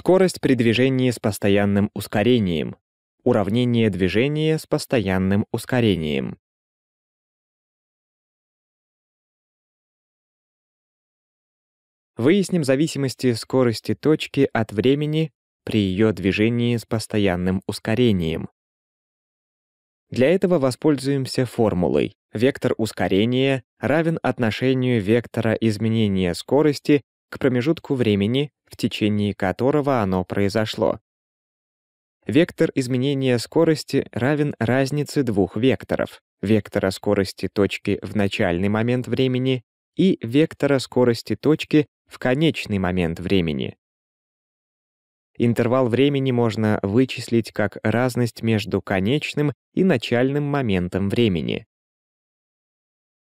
Скорость при движении с постоянным ускорением. Уравнение движения с постоянным ускорением. Выясним зависимости скорости точки от времени при ее движении с постоянным ускорением. Для этого воспользуемся формулой. Вектор ускорения равен отношению вектора изменения скорости к промежутку времени, в течение которого оно произошло. Вектор изменения скорости равен разнице двух векторов — вектора скорости точки в начальный момент времени и вектора скорости точки в конечный момент времени. Интервал времени можно вычислить как разность между конечным и начальным моментом времени.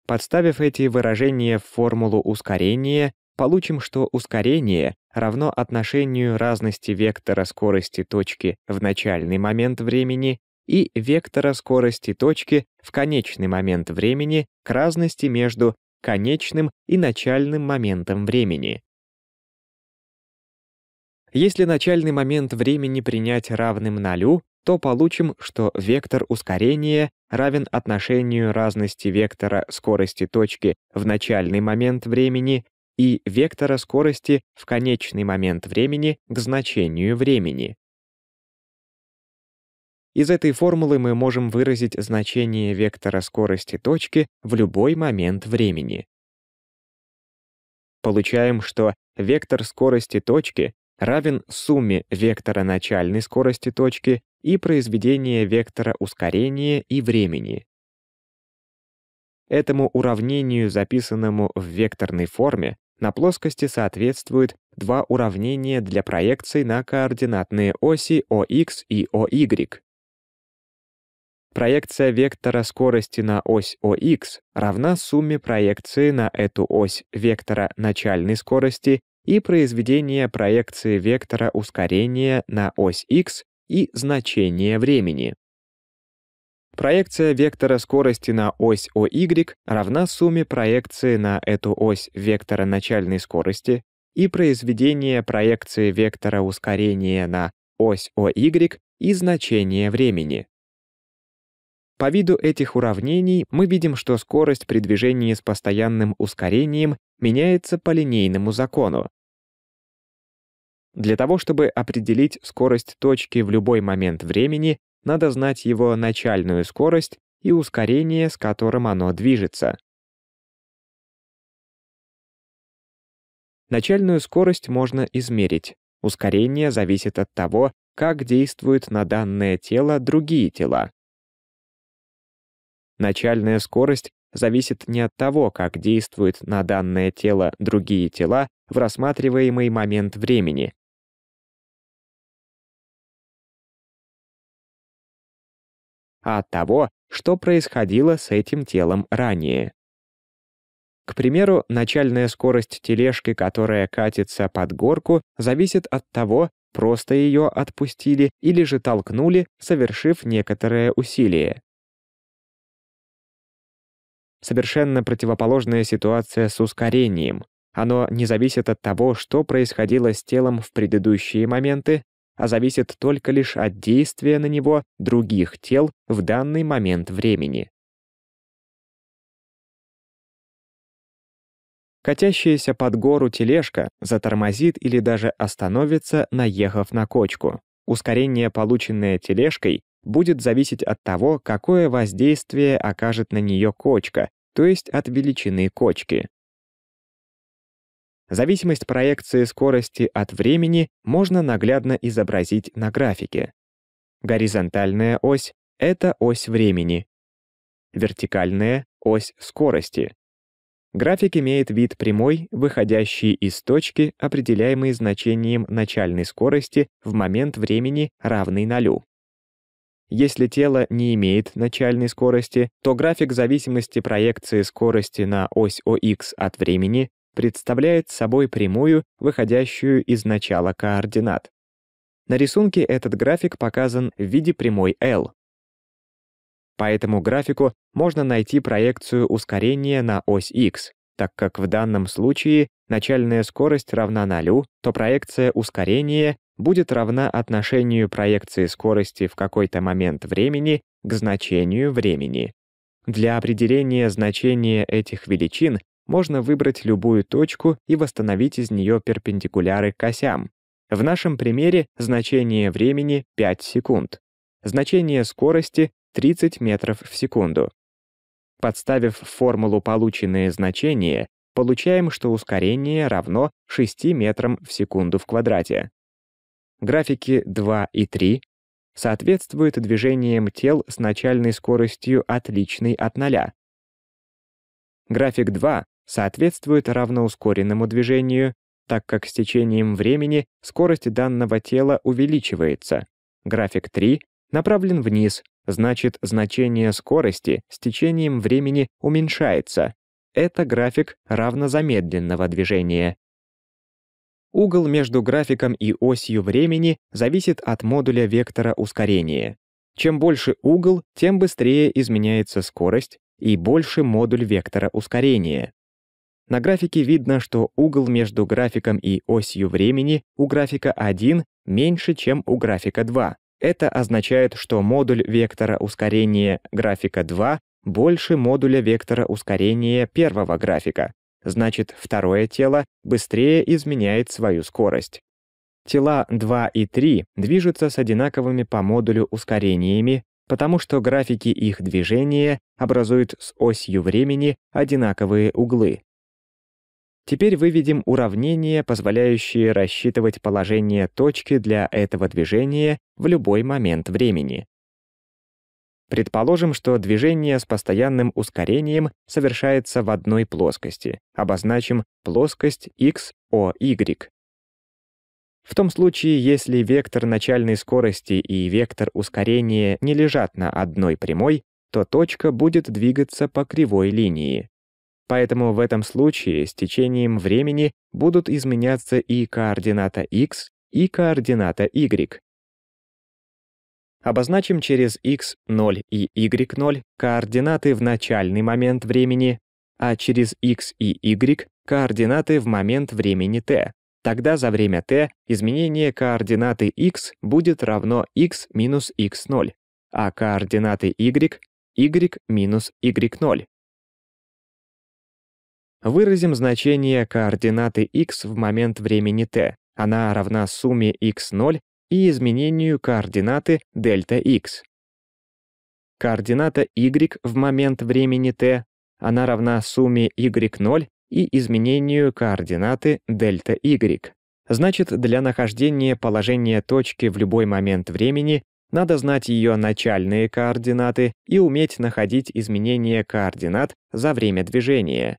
Подставив эти выражения в формулу ускорения, получим, что ускорение равно отношению разности вектора скорости точки в начальный момент времени и вектора скорости точки в конечный момент времени к разности между конечным и начальным моментом времени. Если начальный момент времени принять равным нулю, то получим, что вектор ускорения равен отношению разности вектора скорости точки в начальный момент времени и вектора скорости в конечный момент времени к значению времени. Из этой формулы мы можем выразить значение вектора скорости точки в любой момент времени. Получаем, что вектор скорости точки равен сумме вектора начальной скорости точки и произведения вектора ускорения и времени. Этому уравнению, записанному в векторной форме, на плоскости соответствуют два уравнения для проекций на координатные оси ОХ и ОY. Проекция вектора скорости на ось ОХ равна сумме проекции на эту ось вектора начальной скорости и произведение проекции вектора ускорения на ось x и значение времени. Проекция вектора скорости на ось OY равна сумме проекции на эту ось вектора начальной скорости и произведение проекции вектора ускорения на ось OY и значение времени. По виду этих уравнений мы видим, что скорость при движении с постоянным ускорением меняется по линейному закону. Для того, чтобы определить скорость точки в любой момент времени, надо знать его начальную скорость и ускорение, с которым оно движется. Начальную скорость можно измерить. Ускорение зависит от того, как действуют на данное тело другие тела. Начальная скорость зависит не от того, как действуют на данное тело другие тела в рассматриваемый момент времени, а от того, что происходило с этим телом ранее. К примеру, начальная скорость тележки, которая катится под горку, зависит от того, просто ее отпустили или же толкнули, совершив некоторое усилие. Совершенно противоположная ситуация с ускорением. Оно не зависит от того, что происходило с телом в предыдущие моменты, а зависит только лишь от действия на него других тел в данный момент времени. Катящаяся под гору тележка затормозит или даже остановится, наехав на кочку. Ускорение, полученное тележкой, будет зависеть от того, какое воздействие окажет на нее кочка, то есть от величины кочки. Зависимость проекции скорости от времени можно наглядно изобразить на графике. Горизонтальная ось — это ось времени. Вертикальная — ось скорости. График имеет вид прямой, выходящий из точки, определяемой значением начальной скорости в момент времени, равный нулю. Если тело не имеет начальной скорости, то график зависимости проекции скорости на ось ОХ от времени представляет собой прямую, выходящую из начала координат. На рисунке этот график показан в виде прямой L. По этому графику можно найти проекцию ускорения на ось x, так как в данном случае начальная скорость равна нулю, то проекция ускорения будет равна отношению проекции скорости в какой-то момент времени к значению времени. Для определения значения этих величин можно выбрать любую точку и восстановить из нее перпендикуляры к осям. В нашем примере значение времени 5 секунд, значение скорости 30 метров в секунду. Подставив в формулу полученные значения, получаем, что ускорение равно 6 метрам в секунду в квадрате. Графики 2 и 3 соответствуют движениям тел с начальной скоростью отличной от ноля. График 2 соответствует равноускоренному движению, так как с течением времени скорость данного тела увеличивается. График 3 направлен вниз, значит значение скорости с течением времени уменьшается. Это график равнозамедленного движения. Угол между графиком и осью времени зависит от модуля вектора ускорения. Чем больше угол, тем быстрее изменяется скорость и больше модуль вектора ускорения. На графике видно, что угол между графиком и осью времени у графика 1 меньше, чем у графика 2. Это означает, что модуль вектора ускорения графика 2 больше модуля вектора ускорения первого графика. Значит, второе тело быстрее изменяет свою скорость. Тела 2 и 3 движутся с одинаковыми по модулю ускорениями, потому что графики их движения образуют с осью времени одинаковые углы. Теперь выведем уравнение, позволяющее рассчитывать положение точки для этого движения в любой момент времени. Предположим, что движение с постоянным ускорением совершается в одной плоскости. Обозначим плоскость x, o, y. В том случае, если вектор начальной скорости и вектор ускорения не лежат на одной прямой, то точка будет двигаться по кривой линии. Поэтому в этом случае с течением времени будут изменяться и координата x, и координата y. Обозначим через x0 и y0 координаты в начальный момент времени, а через x и y координаты в момент времени t. Тогда за время t изменение координаты x будет равно x минус x0, а координаты y — y минус y0. Выразим значение координаты x в момент времени t. Она равна сумме x0 и изменению координаты дельта x. Координата y в момент времени t. Она равна сумме y0 и изменению координаты дельта y. Значит, для нахождения положения точки в любой момент времени надо знать ее начальные координаты и уметь находить изменения координат за время движения.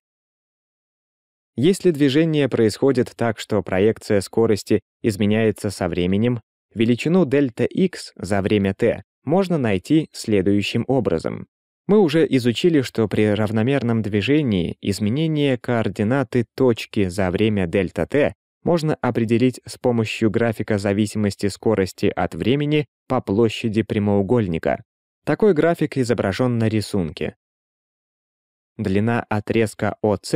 Если движение происходит так, что проекция скорости изменяется со временем, величину дельта x за время t можно найти следующим образом. Мы уже изучили, что при равномерном движении изменение координаты точки за время дельта t можно определить с помощью графика зависимости скорости от времени по площади прямоугольника. Такой график изображен на рисунке. Длина отрезка ОС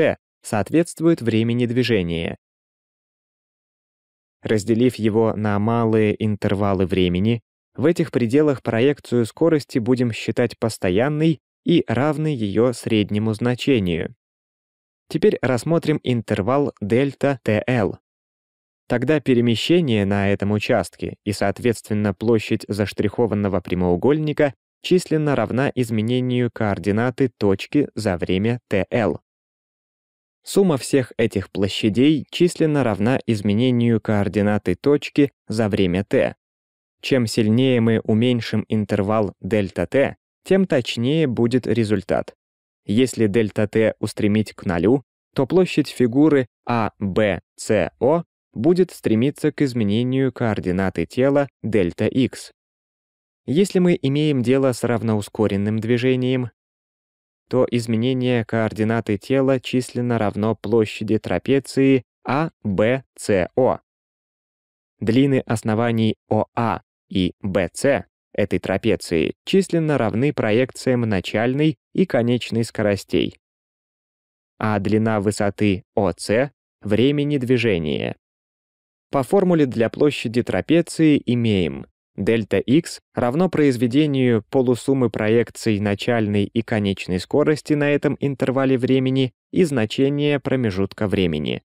соответствует времени движения. Разделив его на малые интервалы времени, в этих пределах проекцию скорости будем считать постоянной и равной ее среднему значению. Теперь рассмотрим интервал дельта TL. Тогда перемещение на этом участке и, соответственно, площадь заштрихованного прямоугольника численно равна изменению координаты точки за время TL. Сумма всех этих площадей численно равна изменению координаты точки за время t. Чем сильнее мы уменьшим интервал дельта t, тем точнее будет результат. Если дельта t устремить к нулю, то площадь фигуры О будет стремиться к изменению координаты тела дельта x. Если мы имеем дело с равноускоренным движением, то изменение координаты тела численно равно площади трапеции А, Б, С, О. Длины оснований ОА и БС этой трапеции численно равны проекциям начальной и конечной скоростей, а длина высоты ОС — времени движения. По формуле для площади трапеции имеем дельта x равно произведению полусуммы проекций начальной и конечной скорости на этом интервале времени и значения промежутка времени.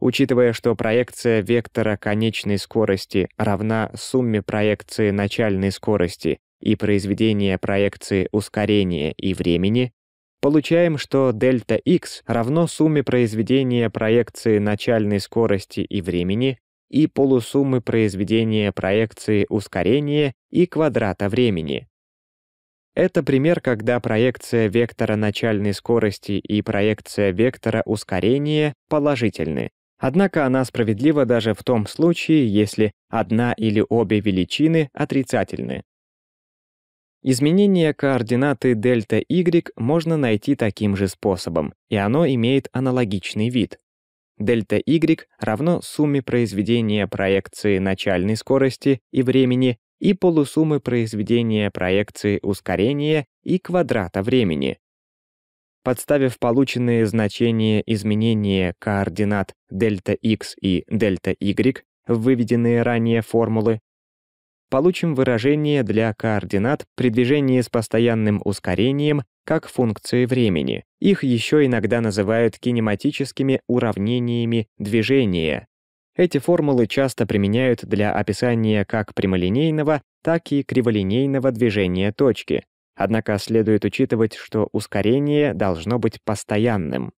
Учитывая, что проекция вектора конечной скорости равна сумме проекции начальной скорости и произведения проекции ускорения и времени, получаем, что дельта x равно сумме произведения проекции начальной скорости и времени и полусуммы произведения проекции ускорения и квадрата времени. Это пример, когда проекция вектора начальной скорости и проекция вектора ускорения положительны, Однако она справедлива даже в том случае, если одна или обе величины отрицательны. Изменение координаты дельта y можно найти таким же способом, и оно имеет аналогичный вид. Дельта y равно сумме произведения проекции начальной скорости и времени и полусуммы произведения проекции ускорения и квадрата времени. Подставив полученные значения изменения координат дельта x и дельта y в выведенные ранее формулы, получим выражение для координат при движении с постоянным ускорением как функции времени. Их еще иногда называют кинематическими уравнениями движения. Эти формулы часто применяют для описания как прямолинейного, так и криволинейного движения точки, Однако следует учитывать, что ускорение должно быть постоянным.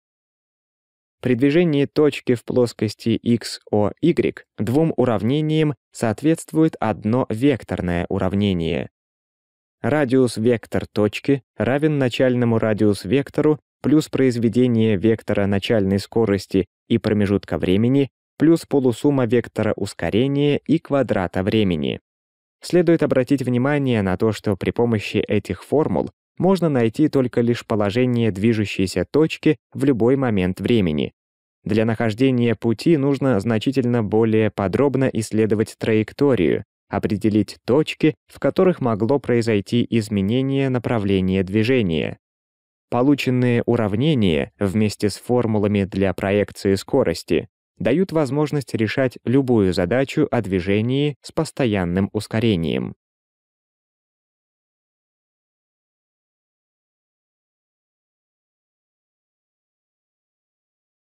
При движении точки в плоскости x, o, y двум уравнениям соответствует одно векторное уравнение. Радиус-вектор точки равен начальному радиус-вектору плюс произведение вектора начальной скорости и промежутка времени плюс полусумма вектора ускорения и квадрата времени. Следует обратить внимание на то, что при помощи этих формул можно найти только лишь положение движущейся точки в любой момент времени. Для нахождения пути нужно значительно более подробно исследовать траекторию, определить точки, в которых могло произойти изменение направления движения. Полученные уравнения вместе с формулами для проекции скорости дают возможность решать любую задачу о движении с постоянным ускорением.